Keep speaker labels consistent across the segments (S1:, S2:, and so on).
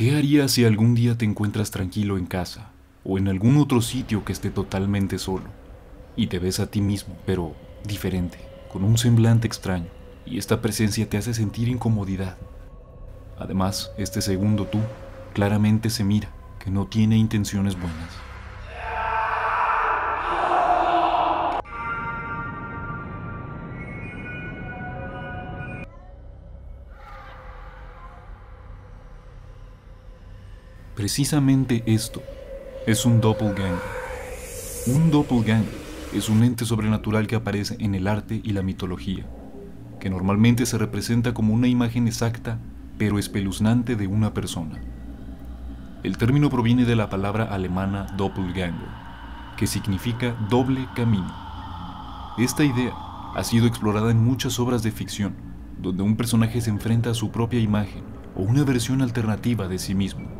S1: ¿Qué harías si algún día te encuentras tranquilo en casa o en algún otro sitio que esté totalmente solo y te ves a ti mismo, pero diferente, con un semblante extraño y esta presencia te hace sentir incomodidad? Además, este segundo tú claramente se mira que no tiene intenciones buenas. Precisamente esto es un doppelganger. Un doppelganger es un ente sobrenatural que aparece en el arte y la mitología, que normalmente se representa como una imagen exacta pero espeluznante de una persona. El término proviene de la palabra alemana doppelganger, que significa doble camino. Esta idea ha sido explorada en muchas obras de ficción, donde un personaje se enfrenta a su propia imagen o una versión alternativa de sí mismo.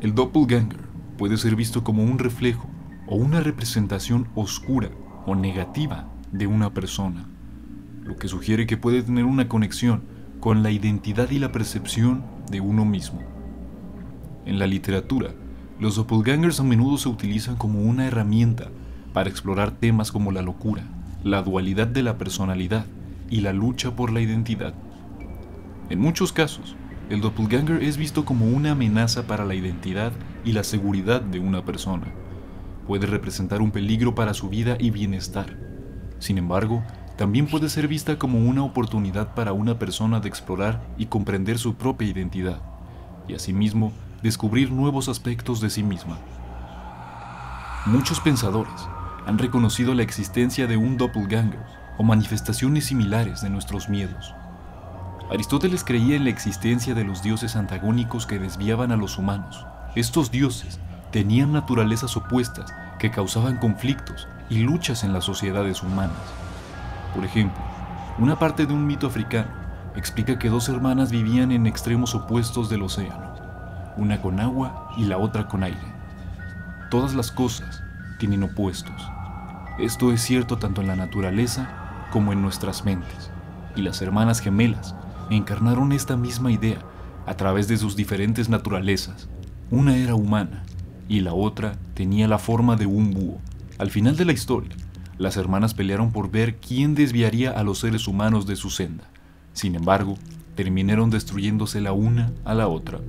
S1: El doppelganger puede ser visto como un reflejo o una representación oscura o negativa de una persona, lo que sugiere que puede tener una conexión con la identidad y la percepción de uno mismo. En la literatura, los doppelgangers a menudo se utilizan como una herramienta para explorar temas como la locura, la dualidad de la personalidad y la lucha por la identidad. En muchos casos, el doppelganger es visto como una amenaza para la identidad y la seguridad de una persona. Puede representar un peligro para su vida y bienestar. Sin embargo, también puede ser vista como una oportunidad para una persona de explorar y comprender su propia identidad, y asimismo descubrir nuevos aspectos de sí misma. Muchos pensadores han reconocido la existencia de un doppelganger o manifestaciones similares de nuestros miedos. Aristóteles creía en la existencia de los dioses antagónicos que desviaban a los humanos. Estos dioses tenían naturalezas opuestas que causaban conflictos y luchas en las sociedades humanas. Por ejemplo, una parte de un mito africano explica que dos hermanas vivían en extremos opuestos del océano, una con agua y la otra con aire. Todas las cosas tienen opuestos. Esto es cierto tanto en la naturaleza como en nuestras mentes, y las hermanas gemelas encarnaron esta misma idea a través de sus diferentes naturalezas. Una era humana y la otra tenía la forma de un búho. Al final de la historia, las hermanas pelearon por ver quién desviaría a los seres humanos de su senda. Sin embargo, terminaron destruyéndose la una a la otra.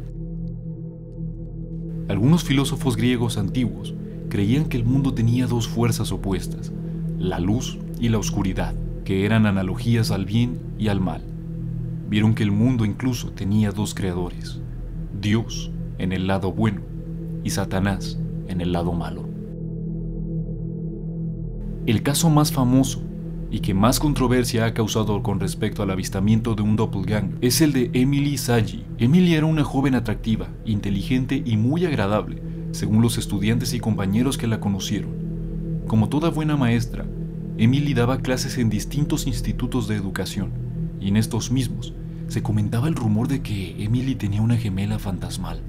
S1: Algunos filósofos griegos antiguos creían que el mundo tenía dos fuerzas opuestas, la luz y la oscuridad, que eran analogías al bien y al mal vieron que el mundo incluso tenía dos creadores, Dios en el lado bueno y Satanás en el lado malo. El caso más famoso y que más controversia ha causado con respecto al avistamiento de un doppelganger es el de Emily Saggi. Emily era una joven atractiva, inteligente y muy agradable, según los estudiantes y compañeros que la conocieron. Como toda buena maestra, Emily daba clases en distintos institutos de educación, y en estos mismos se comentaba el rumor de que Emily tenía una gemela fantasmal,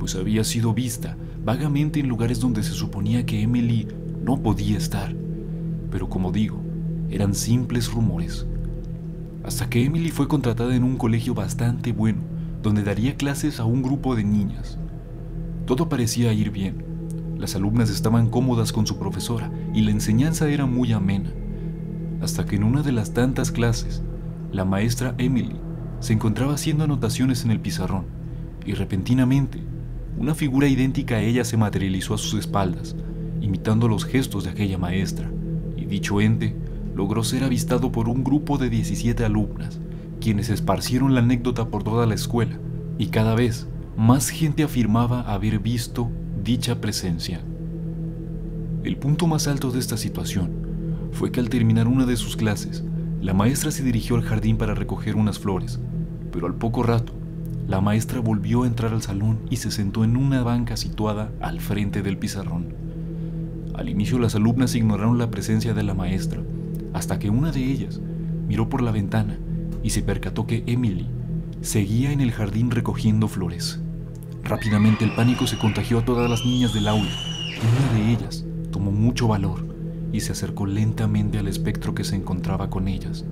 S1: pues había sido vista vagamente en lugares donde se suponía que Emily no podía estar. Pero como digo, eran simples rumores. Hasta que Emily fue contratada en un colegio bastante bueno, donde daría clases a un grupo de niñas. Todo parecía ir bien. Las alumnas estaban cómodas con su profesora y la enseñanza era muy amena. Hasta que en una de las tantas clases, la maestra Emily se encontraba haciendo anotaciones en el pizarrón, y repentinamente, una figura idéntica a ella se materializó a sus espaldas, imitando los gestos de aquella maestra, y dicho ente logró ser avistado por un grupo de 17 alumnas, quienes esparcieron la anécdota por toda la escuela, y cada vez más gente afirmaba haber visto dicha presencia. El punto más alto de esta situación fue que al terminar una de sus clases, la maestra se dirigió al jardín para recoger unas flores, pero al poco rato, la maestra volvió a entrar al salón y se sentó en una banca situada al frente del pizarrón. Al inicio las alumnas ignoraron la presencia de la maestra, hasta que una de ellas miró por la ventana y se percató que Emily seguía en el jardín recogiendo flores. Rápidamente el pánico se contagió a todas las niñas del aula. Una de ellas tomó mucho valor y se acercó lentamente al espectro que se encontraba con ellas.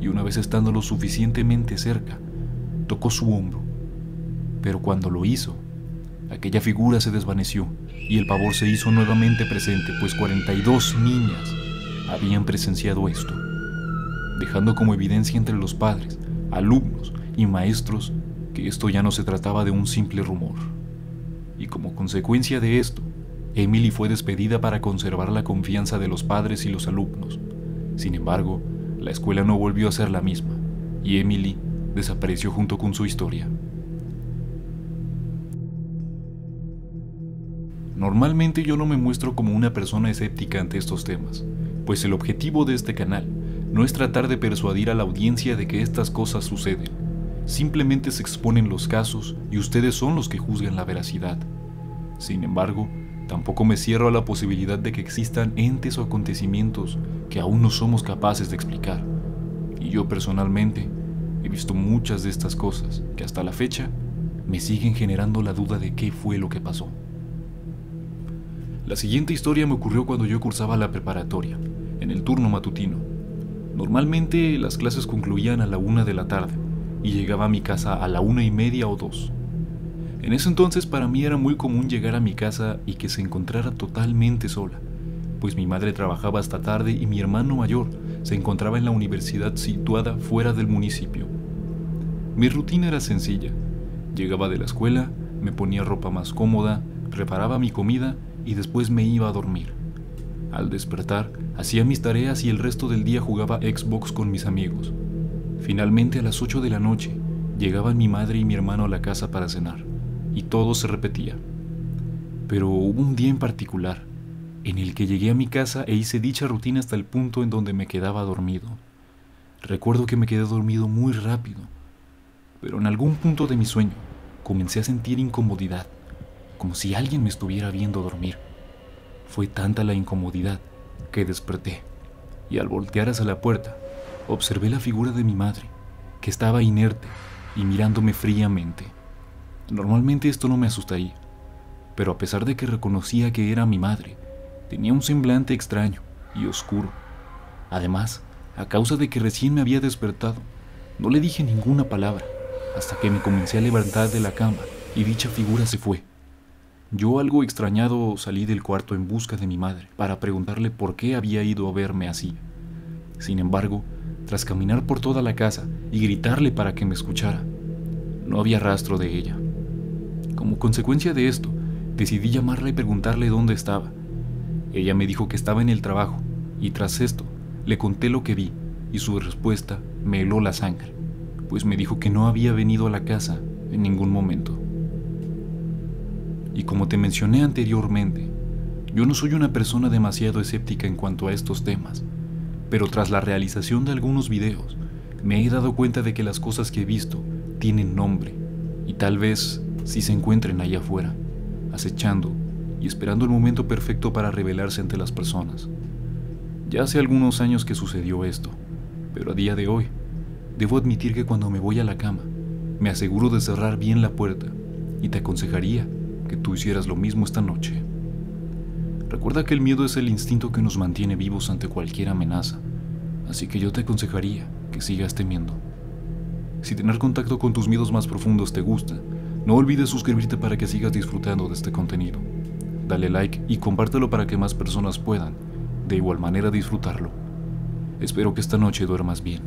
S1: Y una vez estando lo suficientemente cerca, tocó su hombro Pero cuando lo hizo, aquella figura se desvaneció y el pavor se hizo nuevamente presente, pues 42 niñas habían presenciado esto, dejando como evidencia entre los padres, alumnos y maestros que esto ya no se trataba de un simple rumor. Y como consecuencia de esto, Emily fue despedida para conservar la confianza de los padres y los alumnos. Sin embargo, la escuela no volvió a ser la misma, y Emily desapareció junto con su historia. Normalmente yo no me muestro como una persona escéptica ante estos temas, pues el objetivo de este canal no es tratar de persuadir a la audiencia de que estas cosas suceden, simplemente se exponen los casos y ustedes son los que juzgan la veracidad. Sin embargo, tampoco me cierro a la posibilidad de que existan entes o acontecimientos que aún no somos capaces de explicar. Y yo personalmente he visto muchas de estas cosas que hasta la fecha me siguen generando la duda de qué fue lo que pasó. La siguiente historia me ocurrió cuando yo cursaba la preparatoria, en el turno matutino. Normalmente las clases concluían a la una de la tarde y llegaba a mi casa a la una y media o dos. En ese entonces para mí era muy común llegar a mi casa y que se encontrara totalmente sola, pues mi madre trabajaba hasta tarde y mi hermano mayor se encontraba en la universidad situada fuera del municipio. Mi rutina era sencilla. Llegaba de la escuela, me ponía ropa más cómoda, preparaba mi comida y después me iba a dormir. Al despertar, hacía mis tareas y el resto del día jugaba Xbox con mis amigos. Finalmente a las 8 de la noche llegaban mi madre y mi hermano a la casa para cenar, y todo se repetía. Pero hubo un día en particular en el que llegué a mi casa e hice dicha rutina hasta el punto en donde me quedaba dormido. Recuerdo que me quedé dormido muy rápido, pero en algún punto de mi sueño comencé a sentir incomodidad, como si alguien me estuviera viendo dormir. Fue tanta la incomodidad que desperté, y al voltear hacia la puerta, observé la figura de mi madre, que estaba inerte y mirándome fríamente. Normalmente esto no me asustaría, pero a pesar de que reconocía que era mi madre, tenía un semblante extraño y oscuro. Además, a causa de que recién me había despertado, no le dije ninguna palabra hasta que me comencé a levantar de la cama y dicha figura se fue. Yo algo extrañado salí del cuarto en busca de mi madre para preguntarle por qué había ido a verme así. Sin embargo, tras caminar por toda la casa y gritarle para que me escuchara. No había rastro de ella. Como consecuencia de esto, decidí llamarla y preguntarle dónde estaba. Ella me dijo que estaba en el trabajo, y tras esto le conté lo que vi, y su respuesta me heló la sangre, pues me dijo que no había venido a la casa en ningún momento. Y como te mencioné anteriormente, yo no soy una persona demasiado escéptica en cuanto a estos temas, pero tras la realización de algunos videos, me he dado cuenta de que las cosas que he visto tienen nombre, y tal vez si se encuentren allá afuera, acechando y esperando el momento perfecto para revelarse ante las personas. Ya hace algunos años que sucedió esto, pero a día de hoy, debo admitir que cuando me voy a la cama, me aseguro de cerrar bien la puerta y te aconsejaría que tú hicieras lo mismo esta noche. Recuerda que el miedo es el instinto que nos mantiene vivos ante cualquier amenaza, así que yo te aconsejaría que sigas temiendo. Si tener contacto con tus miedos más profundos te gusta, no olvides suscribirte para que sigas disfrutando de este contenido. Dale like y compártelo para que más personas puedan, de igual manera, disfrutarlo. Espero que esta noche duermas bien.